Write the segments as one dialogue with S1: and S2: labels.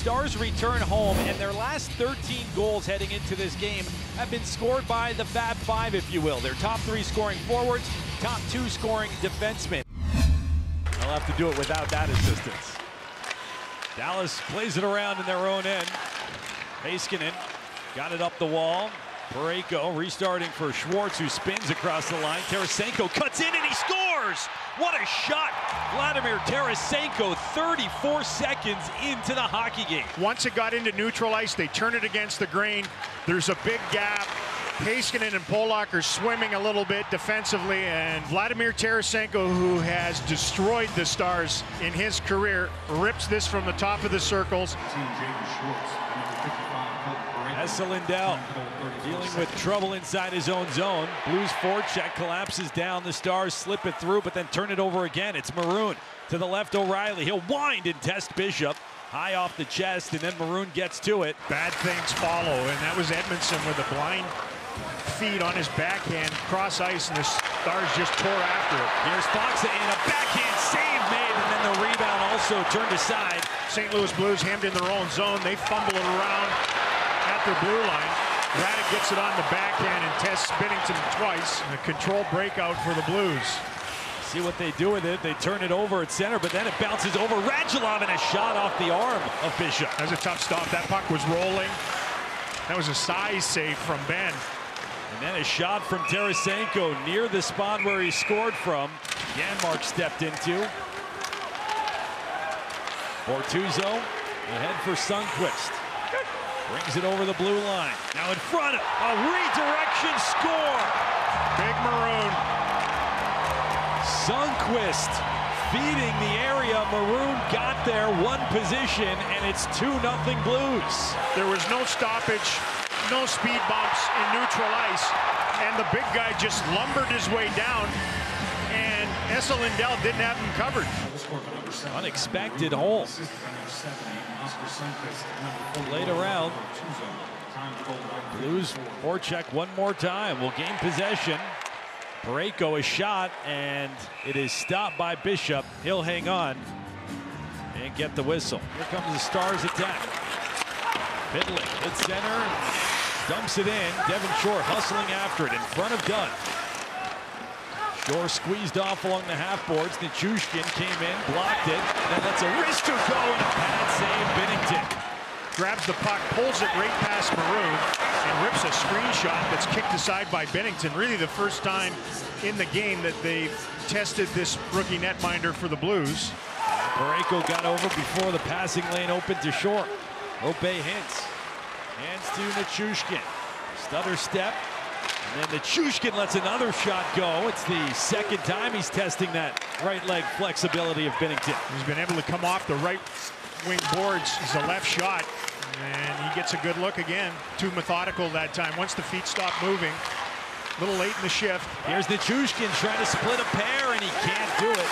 S1: Stars return home, and their last 13 goals heading into this game have been scored by the Fab Five, if you will. Their top three scoring forwards, top two scoring defensemen. They'll have to do it without that assistance. Dallas plays it around in their own end. Heiskanen got it up the wall. Parayko restarting for Schwartz, who spins across the line. Tarasenko cuts in and he scores! What a shot! Vladimir Tarasenko, 34 seconds into the hockey game.
S2: Once it got into neutral ice, they turn it against the grain. There's a big gap. Heiskanen and Polak are swimming a little bit defensively, and Vladimir Tarasenko, who has destroyed the Stars in his career, rips this from the top of the circles.
S1: Esa Lindell dealing with trouble inside his own zone. Blues forecheck collapses down. The Stars slip it through, but then turn it over again. It's Maroon to the left, O'Reilly. He'll wind and test Bishop. High off the chest, and then Maroon gets to it.
S2: Bad things follow, and that was Edmundson with a blind feed on his backhand, cross ice, and the Stars just tore after it.
S1: Here's Fox and a backhand save made, and then the rebound also turned aside.
S2: St. Louis Blues hemmed in their own zone. They fumble it around at blue line. Radek gets it on the backhand and tests Binnington twice. A control breakout for the Blues.
S1: See what they do with it. They turn it over at center, but then it bounces over Radulov and a shot off the arm of Bishop.
S2: That was a tough stop. That puck was rolling. That was a size save from Ben.
S1: And then a shot from Tarasenko near the spot where he scored from. Janmark stepped into. Bortuzzo ahead for Sundqvist. Brings it over the blue line. Now in front, a redirection score.
S2: Big Maroon.
S1: Sundqvist feeding the area. Maroon got there, one position, and it's 2 nothing Blues.
S2: There was no stoppage, no speed bumps in neutral ice, and the big guy just lumbered his way down, and Esa Lindell didn't have him covered.
S1: Unexpected hole. Laid around. Blues forecheck one more time. Will gain possession. Parayko a shot, and it is stopped by Bishop. He'll hang on and get the whistle. Here comes the Stars attack. Pitlick hit center, dumps it in. Devin Shore hustling after it in front of Dunn. Shore squeezed off along the half boards. Nichushkin came in, blocked it, then lets a wrist to go and a pad save. Binnington
S2: grabs the puck, pulls it right past Maroon, and rips a screenshot that's kicked aside by Binnington. Really the first time in the game that they've tested this rookie netminder for the Blues.
S1: Parayko got over before the passing lane opened to Shore. Roope Hintz. Hands to Nichushkin. Stutter step. And then Nichushkin lets another shot go. It's the second time he's testing that right leg flexibility of Binnington.
S2: He's been able to come off the right wing boards. It's a left shot. And he gets a good look again. Too methodical that time. Once the feet stop moving, a little late in the shift.
S1: Here's Nichushkin trying to split a pair, and he can't do it.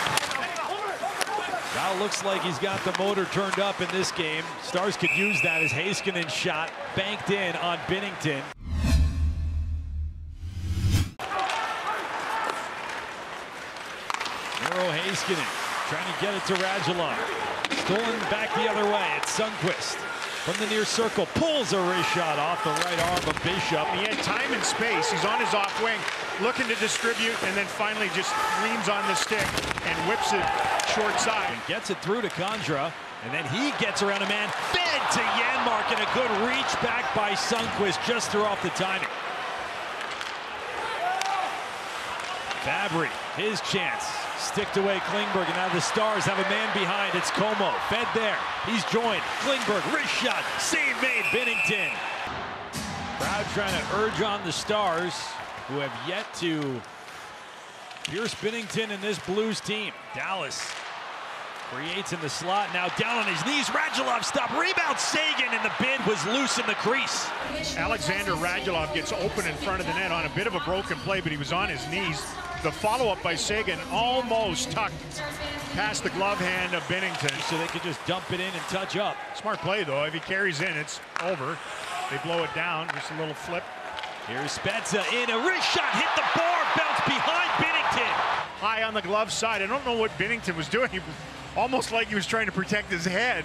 S1: Now looks like he's got the motor turned up in this game. Stars could use that as Heiskanen shot banked in on Binnington. Miro Heiskanen trying to get it to Radulov. Stolen back the other way. It's Sundqvist from the near circle. Pulls a wrist shot off the right arm of Bishop.
S2: He had time and space. He's on his off wing, looking to distribute, and then finally just leans on the stick and whips it short side.
S1: And gets it through to Condra, and then he gets around a man. Fed to Janmark, and a good reach back by Sundqvist just threw off the timing. Fabry, his chance. Sticked away Klingberg, and now the Stars have a man behind. It's Comeau, fed there. He's joined. Klingberg, wrist shot, save made, Binnington. Crowd trying to urge on the Stars, who have yet to pierce Binnington and this Blues team. Dallas creates in the slot, now down on his knees. Radulov stop, rebound Sagan, and the bid was loose in the crease.
S2: Alexander Radulov gets open in front of the net on a bit of a broken play, but he was on his knees. The follow-up by Seguin almost tucked past the glove hand of Binnington.
S1: So they could just dump it in and touch up.
S2: Smart play, though. If he carries in, it's over. They blow it down, just a little flip.
S1: Here's Spezza in, a wrist shot, hit the bar, bounce behind Binnington.
S2: High on the glove side. I don't know what Binnington was doing. He, almost like he was trying to protect his head.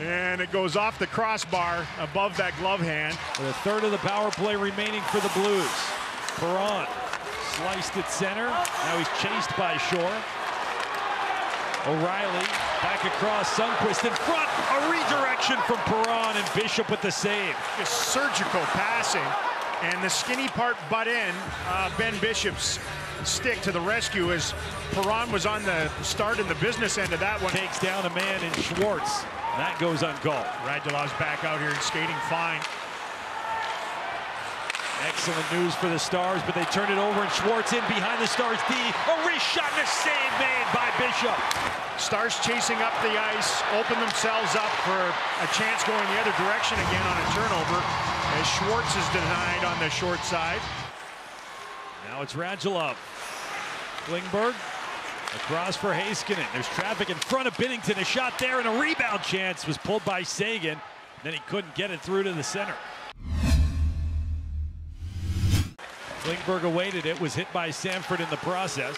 S2: And it goes off the crossbar above that glove hand.
S1: With a third of the power play remaining for the Blues. Perron sliced at center. Now he's chased by Shore. O'Reilly back across. Sundqvist in front. A redirection from Perron and Bishop with the save.
S2: Just surgical passing. And the skinny part butt in. Uh, ben Bishop's stick to the rescue as Perron was on the start in the business end of that one.
S1: Takes down a man in Schwartz. That goes on goal.
S2: Radulov's back out here and skating fine.
S1: Excellent news for the Stars, but they turn it over and Schwartz in behind the Stars D. A wrist shot and a save made by Bishop.
S2: Stars chasing up the ice, open themselves up for a chance going the other direction again on a turnover as Schwartz is denied on the short side.
S1: Now it's Radulov. Klingberg across for Heiskanen. There's traffic in front of Binnington. A shot there and a rebound chance was pulled by Sagan. Then he couldn't get it through to the center. Klingberg awaited it, was hit by Sanford in the process.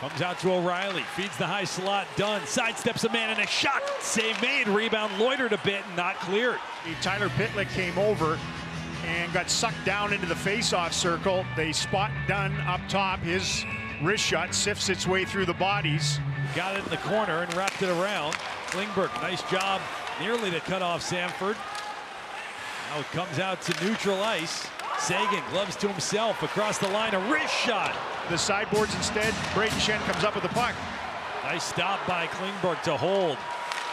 S1: Comes out to O'Reilly, feeds the high slot, done, sidesteps a man and a shot, save made, rebound loitered a bit, not cleared.
S2: Tyler Pitlick came over and got sucked down into the face-off circle. They spot Dunn up top, his wrist shot sifts its way through the bodies.
S1: Got it in the corner and wrapped it around. Klingberg, nice job, nearly to cut off Sanford. Now it comes out to neutral ice. Seguin gloves to himself across the line, a wrist shot.
S2: The sideboards instead, Brayden Schenn comes up with the puck.
S1: Nice stop by Klingberg to hold.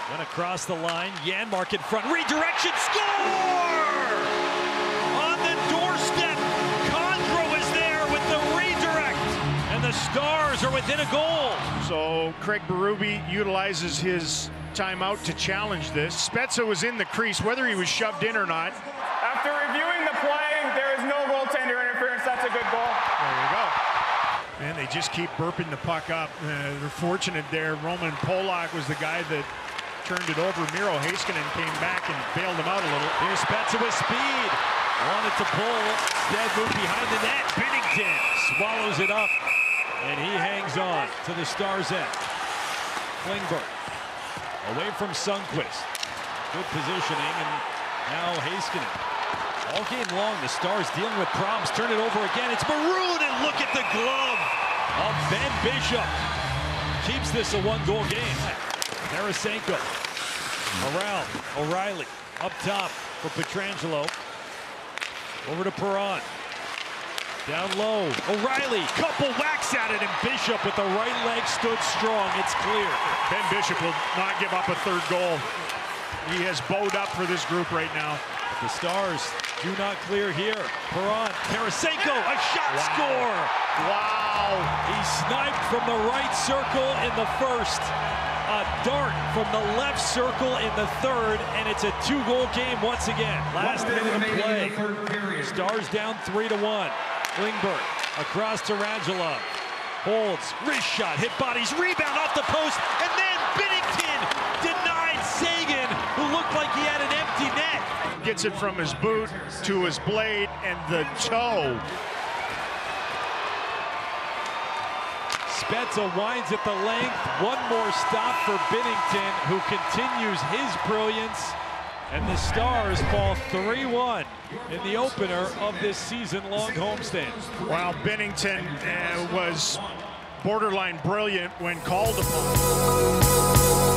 S1: Then across the line, Janmark in front, redirection, score! On the doorstep, Condro is there with the redirect, and the Stars are within a goal.
S2: So Craig Berube utilizes his timeout to challenge this. Spezza was in the crease, whether he was shoved in or not.
S3: After reviewing the play, there is no goaltender interference. That's a good goal.
S2: There you go. And they just keep burping the puck up. Uh, they're fortunate there. Roman Polak was the guy that turned it over. Miro Heiskanen came back and bailed him out a little.
S1: Here's Spezza with speed. Wanted to pull. Instead moved behind the net. Binnington swallows it up. And he hangs on to the Stars end. Klingberg away from Sundqvist. Good positioning. And now Heiskanen. All game long, the Stars dealing with problems. Turn it over again. It's Maroon, and look at the glove of Ben Bishop. Keeps this a one-goal game. Tarasenko around. O'Reilly up top for Pietrangelo. Over to Perron. Down low. O'Reilly, couple whacks at it, and Bishop with the right leg stood strong. It's clear.
S2: Ben Bishop will not give up a third goal. He has bowed up for this group right now.
S1: The Stars do not clear here. Perron, Tarasenko, a shot wow. score.
S2: Wow.
S1: He sniped from the right circle in the first. A dart from the left circle in the third, and it's a two-goal game once again. Last minute of play. Stars down three to one. Klingberg across to Radulov. Holds, wrist shot, hit bodies, rebound off the post, and then Binnington denied Sagan, who looked like he had an.
S2: Gets it from his boot to his blade and the toe.
S1: Spezza winds at the length. One more stop for Binnington, who continues his brilliance. And the Stars fall 3-1 in the opener of this season-long homestand.
S2: While Binnington uh, was borderline brilliant when called upon.